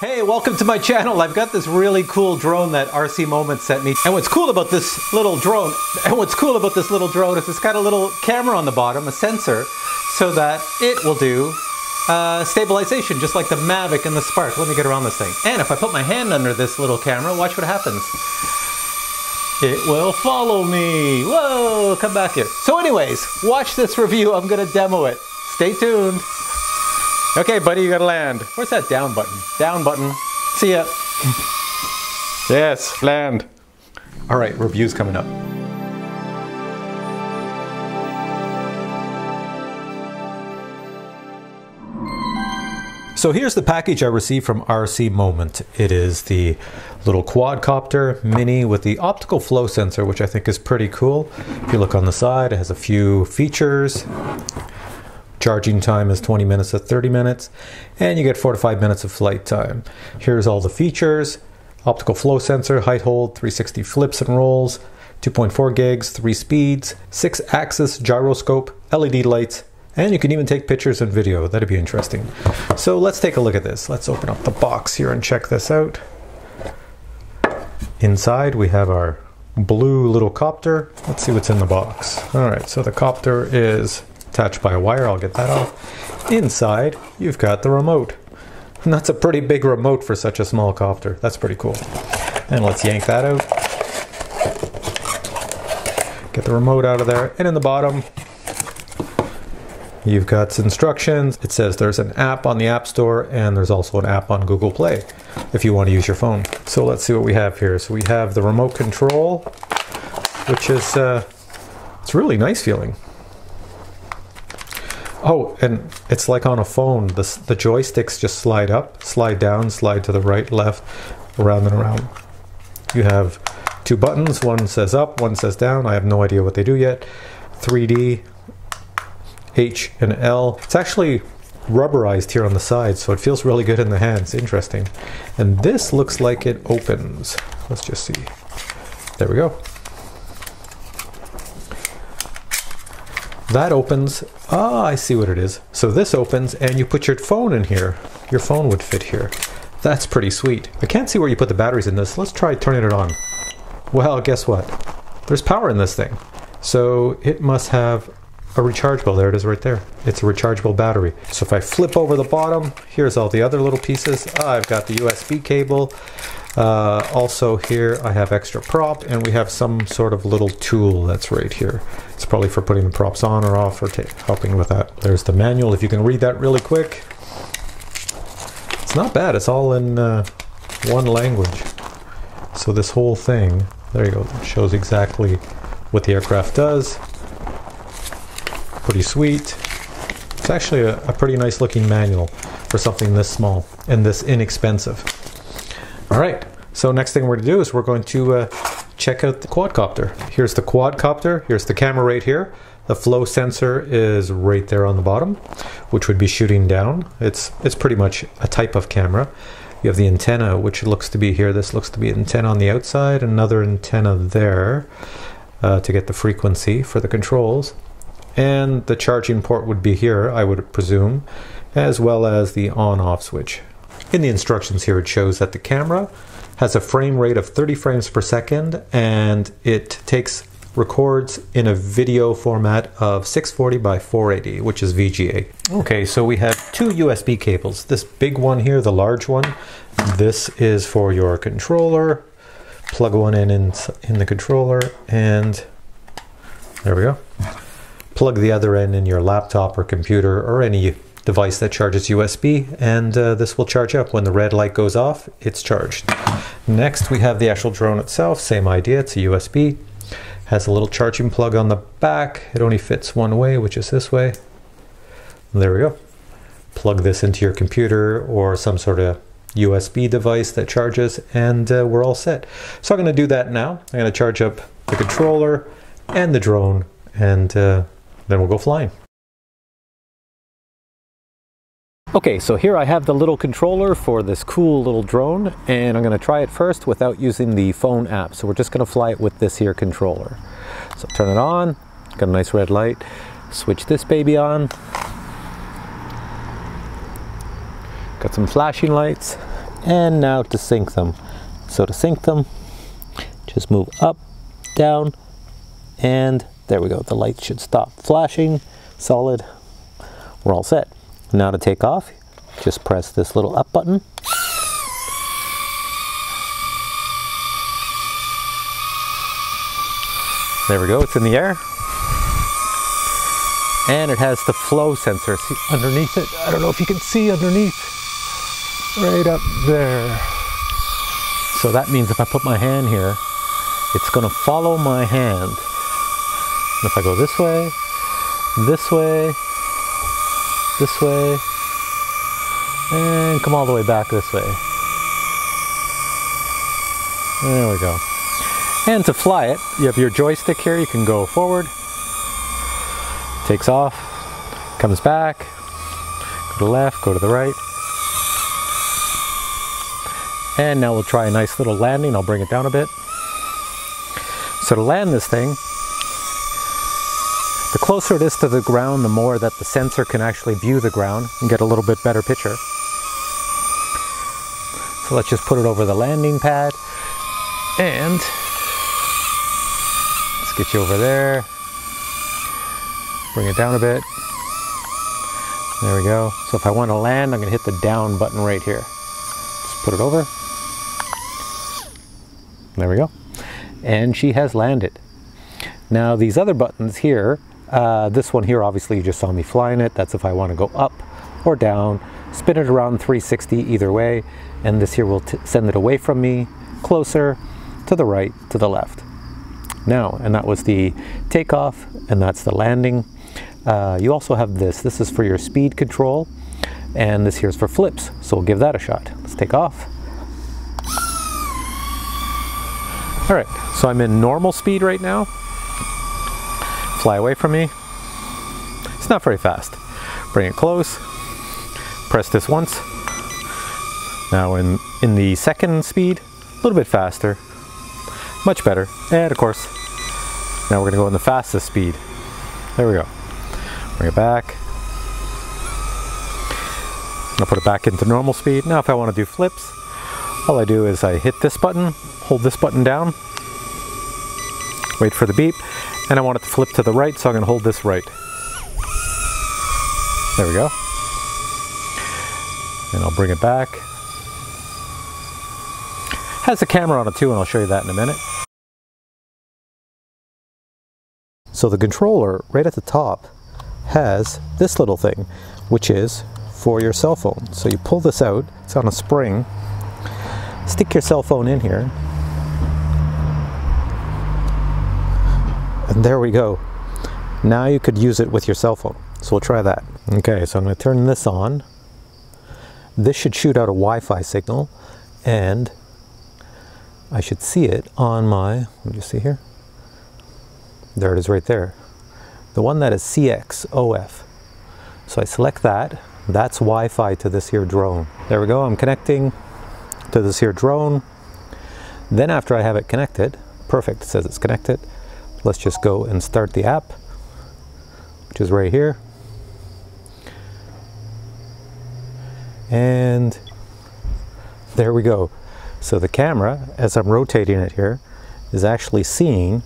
Hey, welcome to my channel. I've got this really cool drone that RC Moment sent me. And what's cool about this little drone, and what's cool about this little drone is it's got a little camera on the bottom, a sensor, so that it will do uh, stabilization, just like the Mavic and the Spark. Let me get around this thing. And if I put my hand under this little camera, watch what happens. It will follow me. Whoa, come back here. So anyways, watch this review. I'm gonna demo it. Stay tuned. Okay, buddy, you gotta land. Where's that down button? Down button. See ya. yes, land. All right, review's coming up. So here's the package I received from RC Moment. It is the little quadcopter mini with the optical flow sensor, which I think is pretty cool. If you look on the side, it has a few features. Charging time is 20 minutes to 30 minutes, and you get 4 to 5 minutes of flight time. Here's all the features. Optical flow sensor, height hold, 360 flips and rolls, 2.4 gigs, 3 speeds, 6 axis gyroscope, LED lights, and you can even take pictures and video. That'd be interesting. So let's take a look at this. Let's open up the box here and check this out. Inside we have our blue little copter. Let's see what's in the box. All right, so the copter is attached by a wire. I'll get that off. Inside, you've got the remote. And that's a pretty big remote for such a small copter. That's pretty cool. And let's yank that out. Get the remote out of there. And in the bottom, You've got instructions. It says there's an app on the App Store and there's also an app on Google Play if you want to use your phone. So let's see what we have here. So we have the remote control, which is, uh, it's really nice feeling. Oh, and it's like on a phone. The, the joysticks just slide up, slide down, slide to the right, left, around and around. You have two buttons. One says up, one says down. I have no idea what they do yet. 3D, H and L. It's actually rubberized here on the side, so it feels really good in the hands. Interesting. And this looks like it opens. Let's just see. There we go. That opens. Ah, I see what it is. So this opens and you put your phone in here. Your phone would fit here. That's pretty sweet. I can't see where you put the batteries in this. Let's try turning it on. Well, guess what? There's power in this thing. So it must have a rechargeable. There it is right there. It's a rechargeable battery. So if I flip over the bottom, here's all the other little pieces. Ah, I've got the USB cable. Uh, also here I have extra prop and we have some sort of little tool that's right here. It's probably for putting the props on or off or helping with that. There's the manual if you can read that really quick. It's not bad. It's all in uh, one language. So this whole thing, there you go, shows exactly what the aircraft does pretty sweet. It's actually a, a pretty nice looking manual for something this small and this inexpensive. All right, so next thing we're going to do is we're going to uh, check out the quadcopter. Here's the quadcopter, here's the camera right here. The flow sensor is right there on the bottom, which would be shooting down. It's, it's pretty much a type of camera. You have the antenna, which looks to be here. This looks to be an antenna on the outside, another antenna there uh, to get the frequency for the controls and the charging port would be here, I would presume, as well as the on-off switch. In the instructions here it shows that the camera has a frame rate of 30 frames per second and it takes records in a video format of 640 by 480, which is VGA. Okay, so we have two USB cables. This big one here, the large one, this is for your controller. Plug one in in, in the controller and there we go plug the other end in your laptop or computer or any device that charges USB and uh, this will charge up. When the red light goes off it's charged. Next we have the actual drone itself. Same idea. It's a USB has a little charging plug on the back. It only fits one way which is this way. There we go. Plug this into your computer or some sort of USB device that charges and uh, we're all set. So I'm going to do that now. I'm going to charge up the controller and the drone and uh, then we'll go flying. Okay, so here I have the little controller for this cool little drone and I'm gonna try it first without using the phone app. So we're just gonna fly it with this here controller. So turn it on, got a nice red light. Switch this baby on. Got some flashing lights And now to sync them. So to sync them, just move up, down, and there we go. The light should stop flashing, solid. We're all set. Now to take off, just press this little up button. There we go, it's in the air. And it has the flow sensor see, underneath it. I don't know if you can see underneath. Right up there. So that means if I put my hand here, it's gonna follow my hand. And if I go this way, this way, this way, and come all the way back this way. There we go. And to fly it, you have your joystick here. You can go forward, takes off, comes back, go to the left, go to the right. And now we'll try a nice little landing. I'll bring it down a bit. So to land this thing, closer it is to the ground, the more that the sensor can actually view the ground and get a little bit better picture. So let's just put it over the landing pad and let's get you over there. Bring it down a bit. There we go. So if I want to land, I'm going to hit the down button right here. Just put it over. There we go. And she has landed. Now these other buttons here, uh, this one here, obviously you just saw me flying it. That's if I want to go up or down, spin it around 360 either way. And this here will send it away from me, closer, to the right, to the left. Now, and that was the takeoff, and that's the landing. Uh, you also have this. This is for your speed control, and this here's for flips. So we'll give that a shot. Let's take off. All right, so I'm in normal speed right now. Fly away from me. It's not very fast. Bring it close. Press this once. Now in, in the second speed, a little bit faster. Much better. And of course, now we're gonna go in the fastest speed. There we go. Bring it back. I'll put it back into normal speed. Now if I wanna do flips, all I do is I hit this button, hold this button down, wait for the beep, and I want it to flip to the right, so I'm going to hold this right. There we go. And I'll bring it back. Has a camera on it too, and I'll show you that in a minute. So the controller right at the top has this little thing, which is for your cell phone. So you pull this out, it's on a spring, stick your cell phone in here, and there we go. Now you could use it with your cell phone. So we'll try that. Okay, so I'm going to turn this on. This should shoot out a Wi-Fi signal and I should see it on my, let me see here. There it is right there. The one that is CXOF. So I select that. That's Wi-Fi to this here drone. There we go. I'm connecting to this here drone. Then after I have it connected, perfect, it says it's connected. Let's just go and start the app, which is right here. And there we go. So the camera, as I'm rotating it here, is actually seeing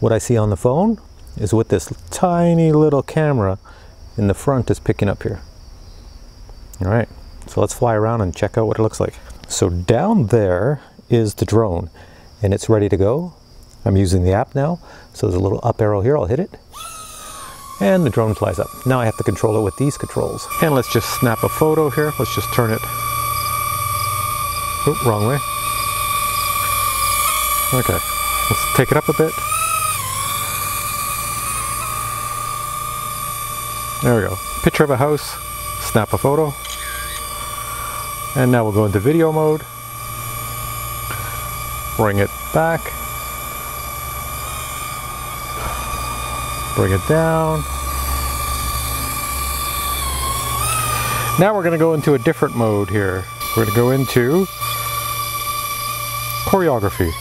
what I see on the phone is what this tiny little camera in the front is picking up here. All right, so let's fly around and check out what it looks like. So down there is the drone and it's ready to go. I'm using the app now, so there's a little up arrow here, I'll hit it. And the drone flies up. Now I have to control it with these controls. And let's just snap a photo here. Let's just turn it. Oh, wrong way. Okay, let's take it up a bit. There we go. Picture of a house, snap a photo. And now we'll go into video mode. Bring it back. Bring it down. Now we're going to go into a different mode here. We're going to go into choreography.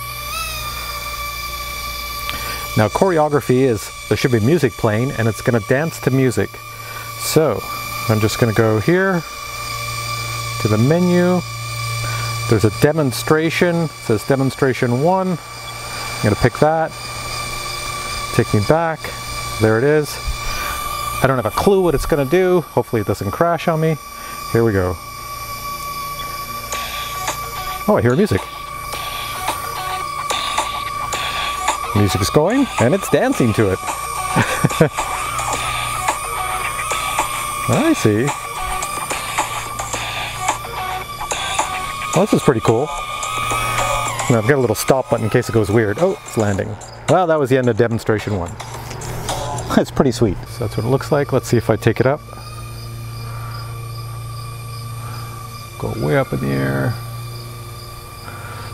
Now choreography is, there should be music playing and it's going to dance to music. So I'm just going to go here to the menu. There's a demonstration, it says demonstration one. I'm gonna pick that. Take me back. There it is. I don't have a clue what it's gonna do. Hopefully it doesn't crash on me. Here we go. Oh, I hear music. Music is going and it's dancing to it. I see. Well, this is pretty cool. Now, I've got a little stop button in case it goes weird. Oh, it's landing. Well, that was the end of demonstration one. It's pretty sweet. So that's what it looks like. Let's see if I take it up. Go way up in the air.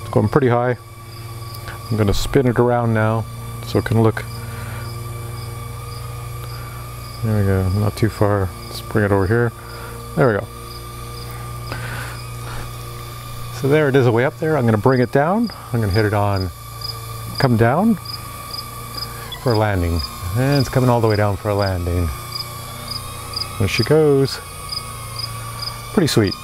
It's going pretty high. I'm going to spin it around now so it can look. There we go, not too far. Let's bring it over here. There we go. So there it is way up there. I'm going to bring it down. I'm going to hit it on, come down for a landing. And it's coming all the way down for a landing. There she goes. Pretty sweet.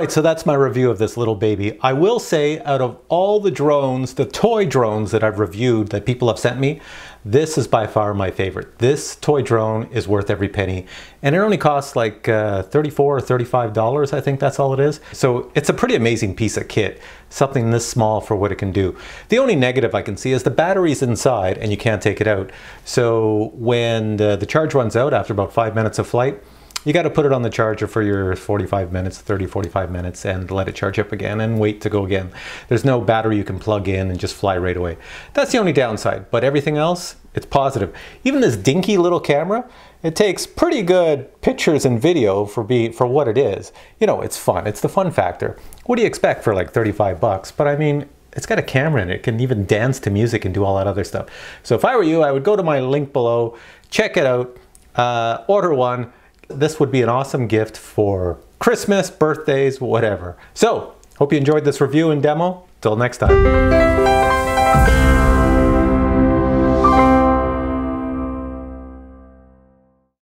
Right, so that's my review of this little baby. I will say out of all the drones, the toy drones that I've reviewed that people have sent me, this is by far my favorite. This toy drone is worth every penny and it only costs like uh, 34 or $35, I think that's all it is. So it's a pretty amazing piece of kit, something this small for what it can do. The only negative I can see is the battery's inside and you can't take it out. So when the, the charge runs out after about five minutes of flight, you got to put it on the charger for your 45 minutes 30 45 minutes and let it charge up again and wait to go again. There's no battery you can plug in and just fly right away. That's the only downside but everything else it's positive. Even this dinky little camera it takes pretty good pictures and video for be for what it is. You know it's fun. It's the fun factor. What do you expect for like 35 bucks? But i mean it's got a camera in it. It can even dance to music and do all that other stuff. So if I were you, I would go to my link below, check it out, uh, order one, this would be an awesome gift for Christmas, birthdays, whatever. So, hope you enjoyed this review and demo. Till next time.